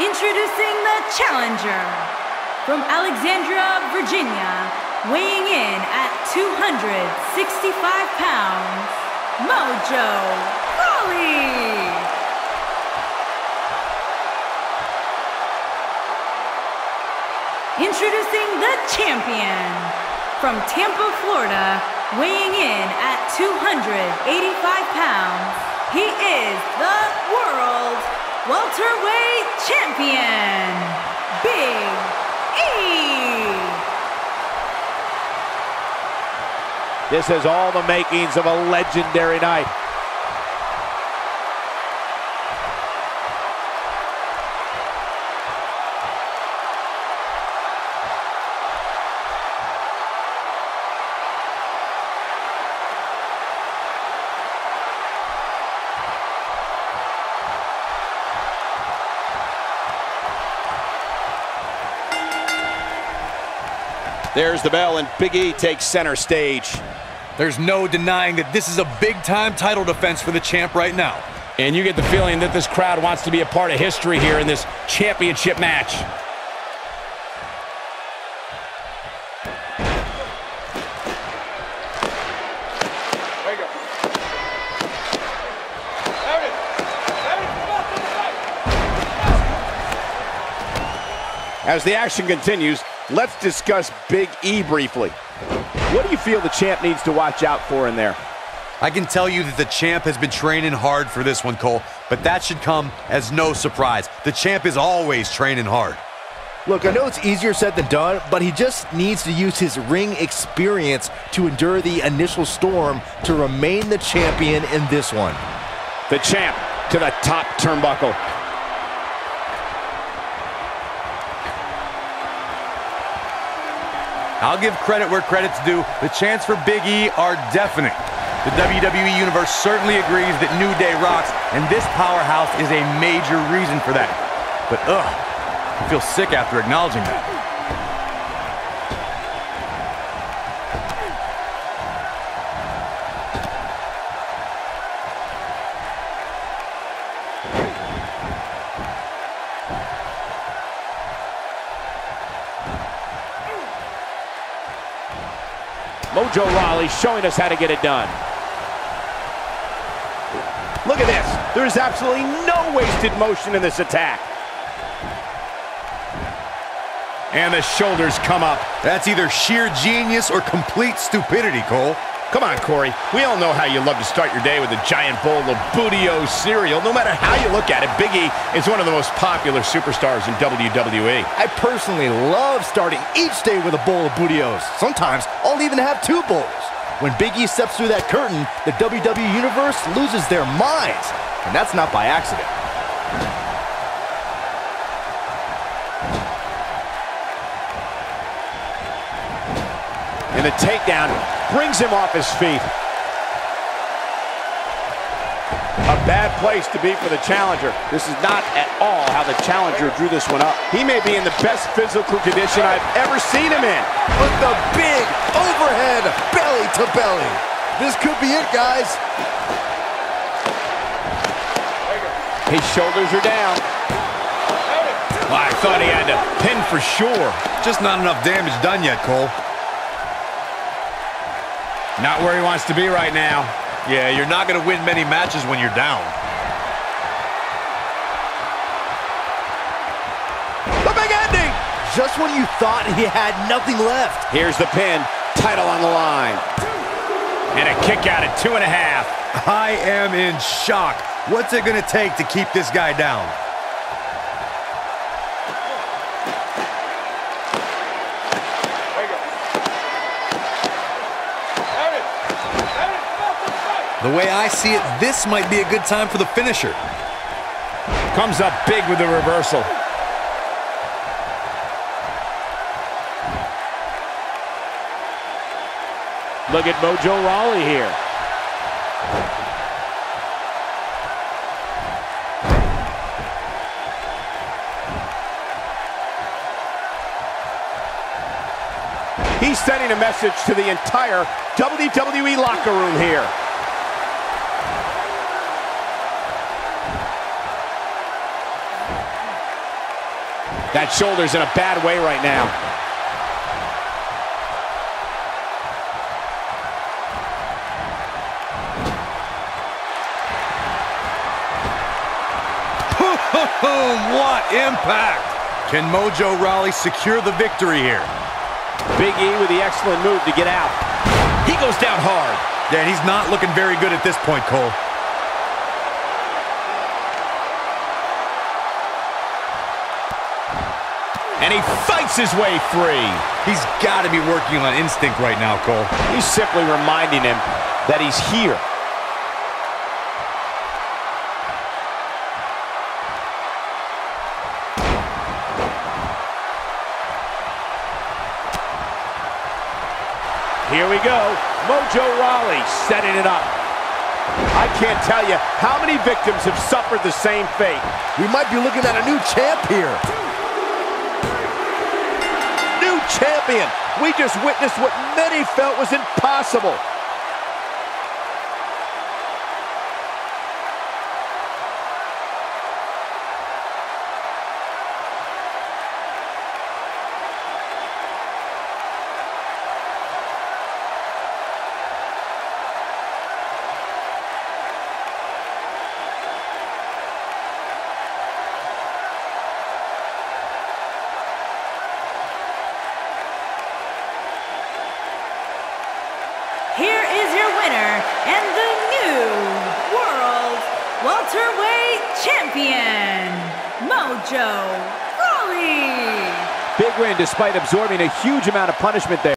Introducing the challenger from Alexandria, Virginia, weighing in at 265 pounds, Mojo Rawley. Introducing the champion from Tampa, Florida, weighing in at 285 pounds. He is the world welterweight champion, Big E. This has all the makings of a legendary night. There's the bell, and Big E takes center stage. There's no denying that this is a big-time title defense for the champ right now. And you get the feeling that this crowd wants to be a part of history here in this championship match. As the action continues, let's discuss Big E briefly. What do you feel the champ needs to watch out for in there? I can tell you that the champ has been training hard for this one, Cole, but that should come as no surprise. The champ is always training hard. Look, I know it's easier said than done, but he just needs to use his ring experience to endure the initial storm to remain the champion in this one. The champ to the top turnbuckle. I'll give credit where credit's due. The chance for Big E are definite. The WWE Universe certainly agrees that New Day rocks, and this powerhouse is a major reason for that. But ugh, I feel sick after acknowledging that. Mojo Rawley showing us how to get it done. Look at this. There's absolutely no wasted motion in this attack. And the shoulders come up. That's either sheer genius or complete stupidity, Cole. Come on, Corey. We all know how you love to start your day with a giant bowl of Booty-O cereal. No matter how you look at it, Big E is one of the most popular superstars in WWE. I personally love starting each day with a bowl of Booty-O's. Sometimes I'll even have two bowls. When Big E steps through that curtain, the WWE Universe loses their minds. And that's not by accident. And the takedown brings him off his feet. A bad place to be for the challenger. This is not at all how the challenger drew this one up. He may be in the best physical condition I've ever seen him in. With the big overhead belly to belly. This could be it, guys. His shoulders are down. Well, I thought he had to pin for sure. Just not enough damage done yet, Cole. Not where he wants to be right now. Yeah, you're not going to win many matches when you're down. The big ending! Just when you thought he had nothing left. Here's the pin. Title on the line. And a kick out at two and a half. I am in shock. What's it going to take to keep this guy down? The way I see it, this might be a good time for the finisher. Comes up big with the reversal. Look at Mojo Rawley here. He's sending a message to the entire WWE locker room here. That shoulder's in a bad way right now. What impact! Can Mojo Rawley secure the victory here? Big E with the excellent move to get out. He goes down hard. Yeah, he's not looking very good at this point, Cole. And he fights his way free. He's got to be working on instinct right now, Cole. He's simply reminding him that he's here. Here we go. Mojo Rawley setting it up. I can't tell you how many victims have suffered the same fate. We might be looking at a new champ here. Champion. We just witnessed what many felt was impossible. Here is your winner and the new World Welterweight Champion, Mojo Rawley. Big win despite absorbing a huge amount of punishment there.